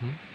Hmm?